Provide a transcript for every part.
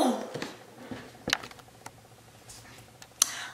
Oh.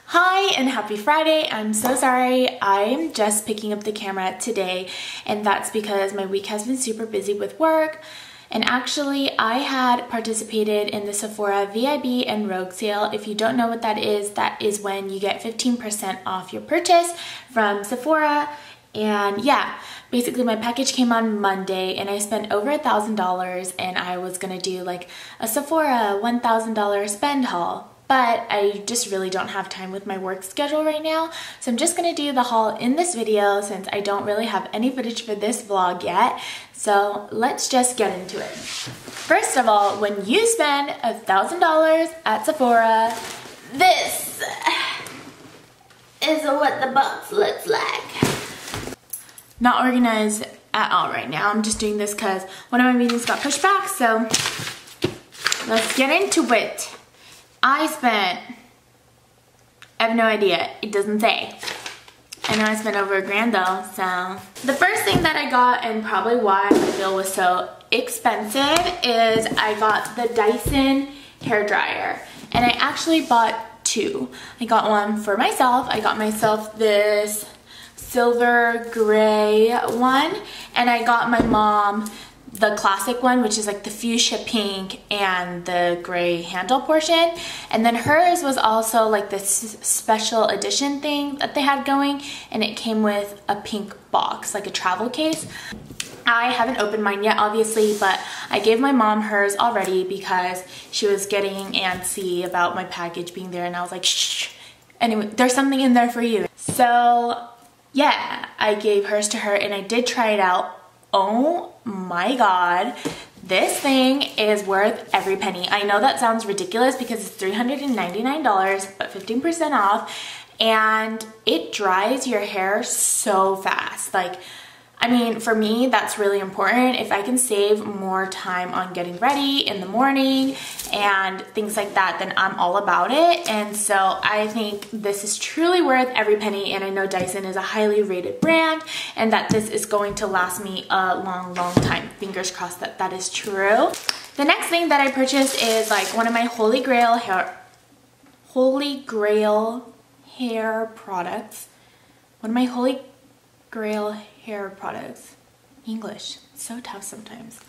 Hi and happy Friday. I'm so sorry. I'm just picking up the camera today and that's because my week has been super busy with work. And actually, I had participated in the Sephora VIB and Rouge sale. If you don't know what that is, that is when you get 15% off your purchase from Sephora. And yeah, basically my package came on Monday and I spent over a $1,000 and I was gonna do like a Sephora $1,000 spend haul but I just really don't have time with my work schedule right now. So I'm just gonna do the haul in this video since I don't really have any footage for this vlog yet. So let's just get into it. First of all, when you spend a $1,000 at Sephora, this is what the box looks like. Not organized at all right now. I'm just doing this because one of my meetings got pushed back, so let's get into it. I spent, I have no idea, it doesn't say. I know I spent over a grand though, so. The first thing that I got and probably why my bill was so expensive is I got the Dyson hair dryer and I actually bought two. I got one for myself. I got myself this silver gray one and I got my mom the classic one, which is like the fuchsia pink and the gray handle portion. And then hers was also like this special edition thing that they had going and it came with a pink box, like a travel case. I haven't opened mine yet, obviously, but I gave my mom hers already because she was getting antsy about my package being there and I was like, shh, anyway, there's something in there for you. So yeah, I gave hers to her and I did try it out oh my god this thing is worth every penny. I know that sounds ridiculous because it's $399 but 15% off and it dries your hair so fast. Like I mean, for me, that's really important. If I can save more time on getting ready in the morning and things like that, then I'm all about it. And so I think this is truly worth every penny. And I know Dyson is a highly rated brand and that this is going to last me a long, long time. Fingers crossed that that is true. The next thing that I purchased is like one of my Holy Grail hair, Holy Grail hair products. One of my Holy Grail hair products. English, so tough sometimes.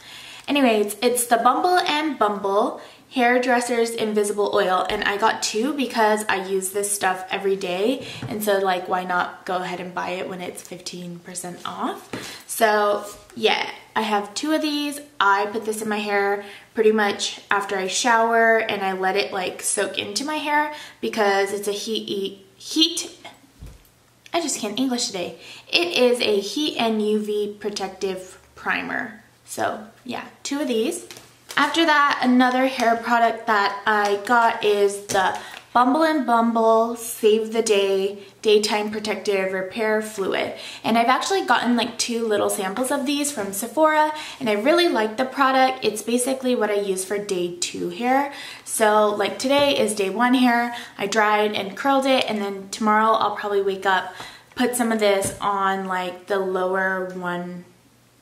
Anyways, it's the Bumble and Bumble Hairdresser's Invisible Oil and I got two because I use this stuff every day and so like why not go ahead and buy it when it's 15% off. So yeah, I have two of these. I put this in my hair pretty much after I shower and I let it like soak into my hair because it's a heat heat I just can't English today. It is a heat and UV protective primer. So yeah, two of these. After that, another hair product that I got is the Bumble and Bumble Save the Day Daytime Protective Repair Fluid. And I've actually gotten like two little samples of these from Sephora and I really like the product. It's basically what I use for day two hair. So like today is day one hair. I dried and curled it and then tomorrow I'll probably wake up, put some of this on like the lower one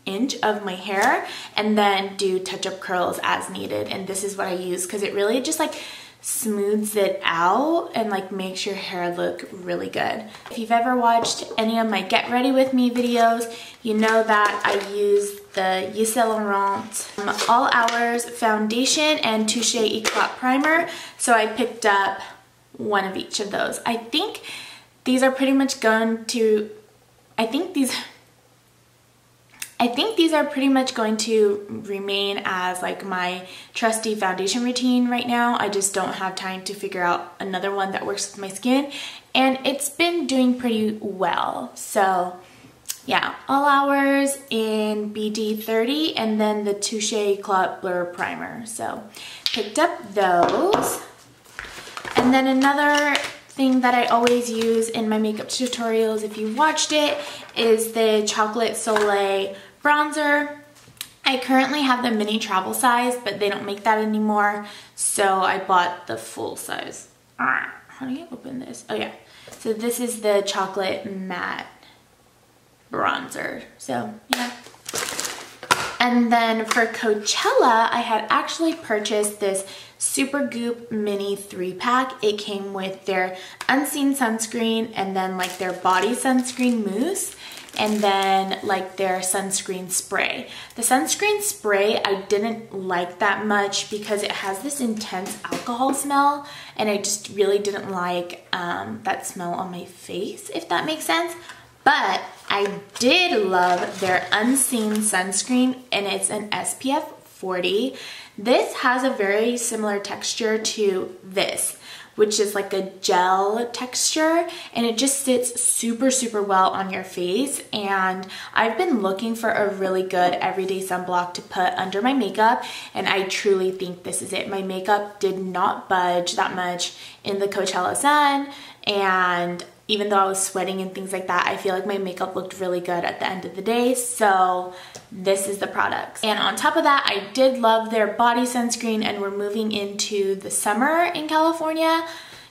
inch of my hair and then do touch-up curls as needed and this is what I use because it really just like smooths it out and like makes your hair look really good. If you've ever watched any of my get ready with me videos you know that I use the Yves Saint Laurent um, All Hours foundation and Touche Eclat primer so I picked up one of each of those. I think these are pretty much going to I think these I think these are pretty much going to remain as like my trusty foundation routine right now. I just don't have time to figure out another one that works with my skin and it's been doing pretty well. So yeah, All Hours in BD30 and then the Touche Eclat Blur Primer. So picked up those. And then another thing that I always use in my makeup tutorials if you watched it is the Chocolate Soleil bronzer. I currently have the mini travel size, but they don't make that anymore. So I bought the full size. How do you open this? Oh yeah. So this is the chocolate matte bronzer. So yeah. And then for Coachella, I had actually purchased this Supergoop Mini 3-pack. It came with their Unseen Sunscreen and then like their Body Sunscreen Mousse and then like their sunscreen spray. The sunscreen spray I didn't like that much because it has this intense alcohol smell and I just really didn't like um, that smell on my face, if that makes sense. But I did love their Unseen sunscreen and it's an SPF 40. This has a very similar texture to this which is like a gel texture and it just sits super super well on your face and I've been looking for a really good everyday sunblock to put under my makeup and I truly think this is it. My makeup did not budge that much in the Coachella sun and even though I was sweating and things like that, I feel like my makeup looked really good at the end of the day. So this is the product. And on top of that, I did love their body sunscreen and we're moving into the summer in California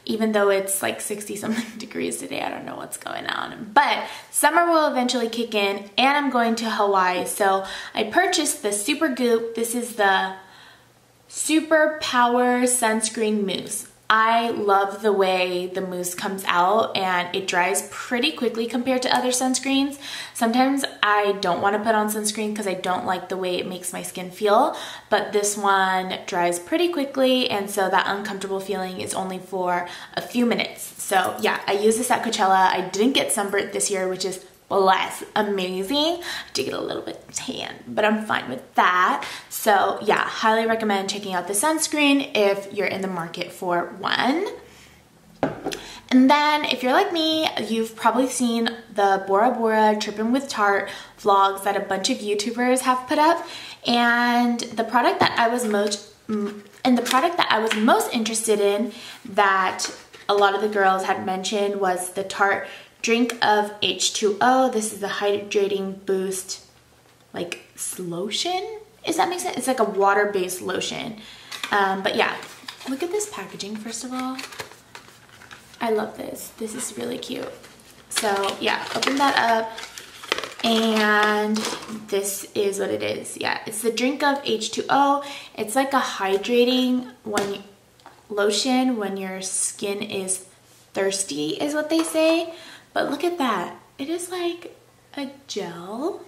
even though it's like 60 something degrees today. I don't know what's going on. But summer will eventually kick in and I'm going to Hawaii. So I purchased the Supergoop. This is the Super Power Sunscreen Mousse. I love the way the mousse comes out and it dries pretty quickly compared to other sunscreens. Sometimes I don't want to put on sunscreen because I don't like the way it makes my skin feel, but this one dries pretty quickly and so that uncomfortable feeling is only for a few minutes. So yeah, I use this at Coachella. I didn't get sunburnt this year, which is less amazing. I did get a little bit tan, but I'm fine with that. So yeah, highly recommend checking out the sunscreen if you're in the market for one. And then if you're like me, you've probably seen the Bora Bora Trippin' with Tarte vlogs that a bunch of YouTubers have put up. And the product that I was most and the product that I was most interested in that a lot of the girls had mentioned was the Tarte drink of H2O. This is a hydrating boost like lotion. Does that make sense? It's like a water-based lotion. Um, but yeah, look at this packaging first of all. I love this. This is really cute. So yeah, open that up and this is what it is. Yeah, it's the drink of H2O. It's like a hydrating when you, lotion when your skin is thirsty is what they say. But look at that. It is like a gel.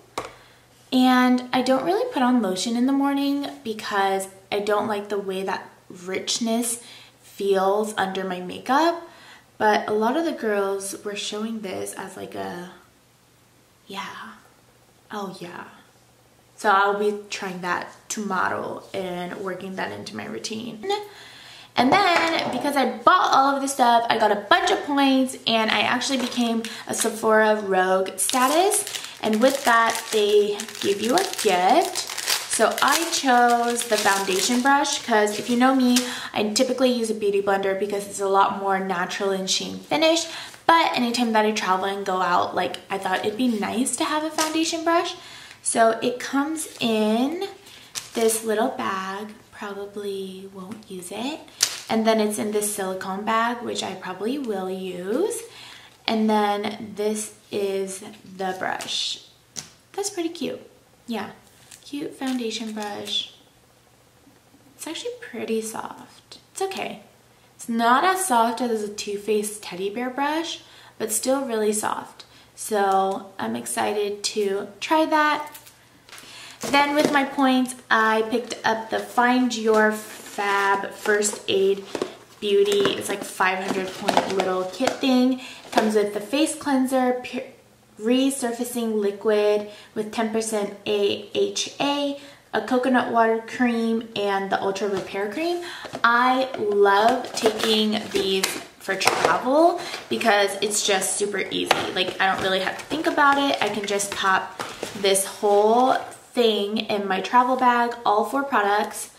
And I don't really put on lotion in the morning because I don't like the way that richness feels under my makeup. But a lot of the girls were showing this as like a, yeah, oh yeah. So I'll be trying that tomorrow and working that into my routine. And then because I bought all of this stuff, I got a bunch of points and I actually became a Sephora Rouge status. And with that, they give you a gift. So I chose the foundation brush because if you know me, I typically use a beauty blender because it's a lot more natural and sheen finish. But anytime that I travel and go out, like I thought it'd be nice to have a foundation brush. So it comes in this little bag, probably won't use it. And then it's in this silicone bag, which I probably will use. And then this is the brush. That's pretty cute. Yeah, cute foundation brush. It's actually pretty soft. It's okay. It's not as soft as a Too Faced teddy bear brush, but still really soft. So I'm excited to try that. Then with my points, I picked up the Find Your Fab First Aid Beauty. It's like 500 point little kit thing. It comes with the face cleanser, resurfacing liquid with 10% AHA, a coconut water cream, and the Ultra Repair Cream. I love taking these for travel because it's just super easy. Like I don't really have to think about it. I can just pop this whole thing in my travel bag, all four products,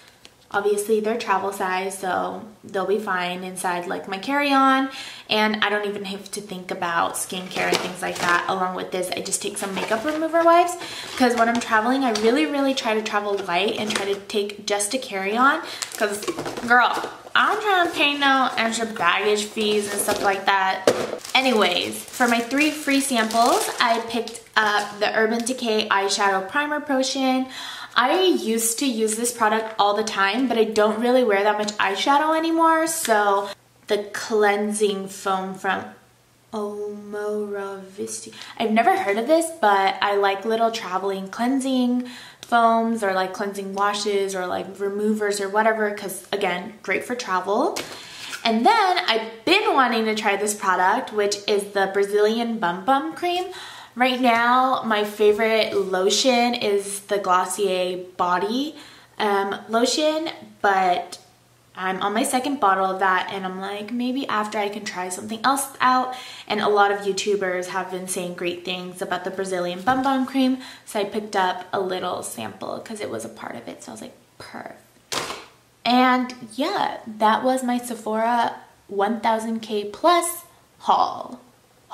Obviously they're travel size, so they'll be fine inside like my carry-on. And I don't even have to think about skincare and things like that. Along with this, I just take some makeup remover wipes because when I'm traveling, I really, really try to travel light and try to take just a carry-on because girl, I'm trying to pay no extra baggage fees and stuff like that. Anyways, for my three free samples, I picked up the Urban Decay Eyeshadow Primer Potion. I used to use this product all the time, but I don't really wear that much eyeshadow anymore. So the cleansing foam from Omoravisti. I've never heard of this, but I like little traveling cleansing foams or like cleansing washes or like removers or whatever because again, great for travel. And then I've been wanting to try this product, which is the Brazilian Bum Bum Cream. Right now, my favorite lotion is the Glossier Body um, lotion, but I'm on my second bottle of that and I'm like, maybe after I can try something else out. And a lot of YouTubers have been saying great things about the Brazilian Bum Bum Cream. So I picked up a little sample because it was a part of it. So I was like, perfect. And yeah, that was my Sephora 1000K plus haul.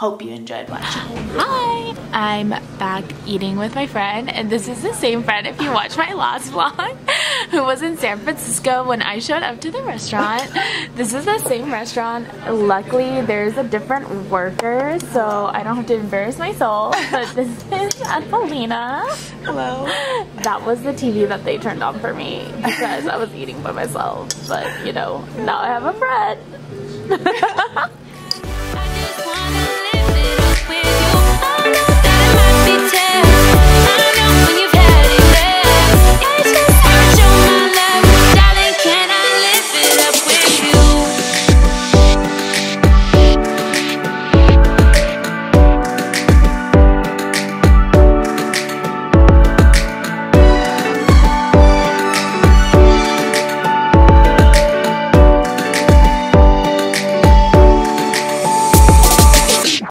Hope you enjoyed watching. Hi! I'm back eating with my friend and this is the same friend if you watch my last vlog who was in San Francisco when I showed up to the restaurant. this is the same restaurant. Luckily there's a different worker so I don't have to embarrass my soul but this is Angelina. Hello. That was the TV that they turned on for me because I was eating by myself but you know now I have a friend.